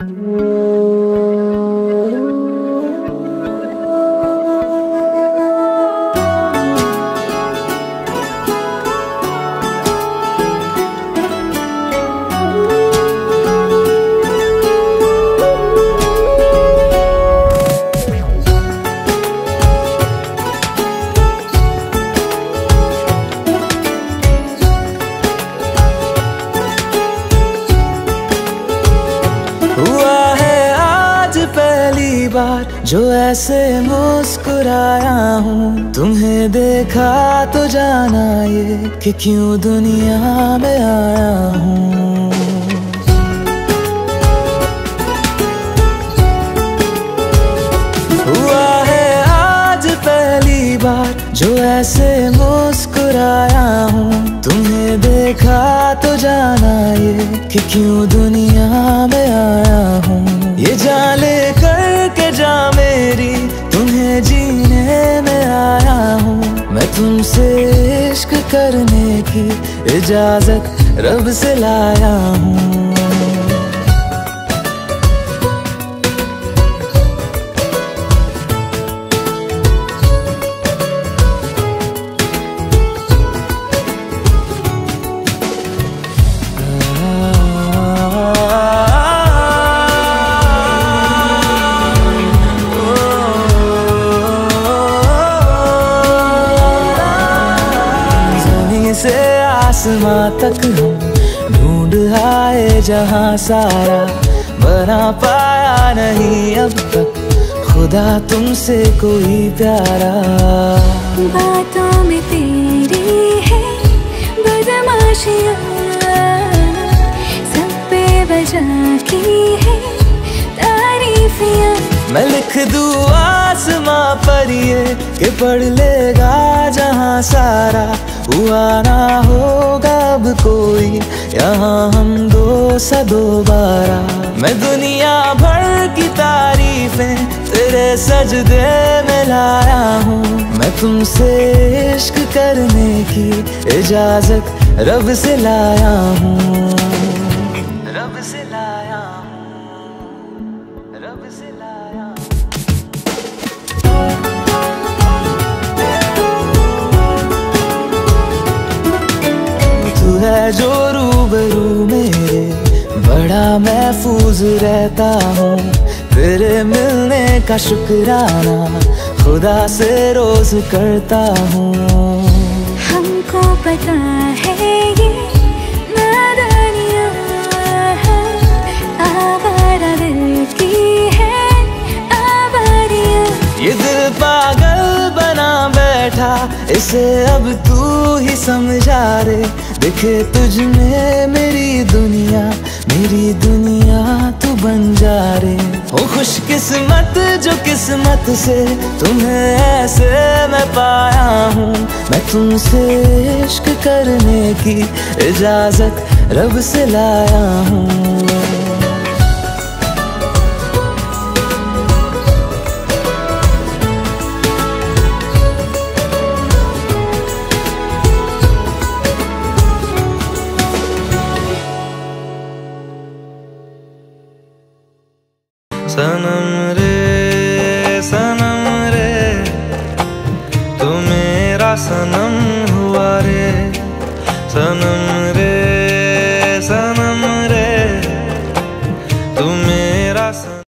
हुआ पहली बार जो ऐसे मुस्कुराया हूँ। तुम्हें देखा तो जाना ये कि क्यों दुनिया में आया हूँ। हुआ है आज पहली बार जो ऐसे मुस्कुराया हूँ। तुम्हें देखा तो जाना ये कि क्यों दुनिया में आया हूँ। ये जाले मेरी जीने में आया हूँ। मैं तुमसे इश्क करने की इजाज़त रब से लाया हूँ। आसमां तक हम ढूंढ आए जहाँ सारा बना पाया नहीं अब तक। खुदा तुमसे कोई प्यारा। बातों में तेरी है बदमाशियाँ सब पे बजा की है तारीफियाँ। मैं लिख दूँ आसमां पर ये कि पढ़ लेगा जहाँ सारा हुआ ना होगा अब कोई। यहाँ हम दो सा दोबारा मैं दुनिया भर की तारीफें तेरे सजदे में लाया हूँ। मैं तुमसे इश्क करने की इजाज़त रब से लाया हूँ। रब से लाया हूँ। रब से लाया जो रूबरू मेरे, बड़ा महफूज रहता हूँ। तेरे मिलने का शुक्राना खुदा से रोज करता हूँ। हमको पता है ये इसे अब तू ही समझा रे। दिखे तुझ में मेरी दुनिया मेरी दुनिया तू बन जा रे। हो खुश किस्मत जो किस्मत से तुम्हें ऐसे मैं पाया हूँ। मैं तुमसे इश्क करने की इजाज़त रब से लाया हूँ। सनम रे सनम रे तू मेरा सनम हुआ रे। सनम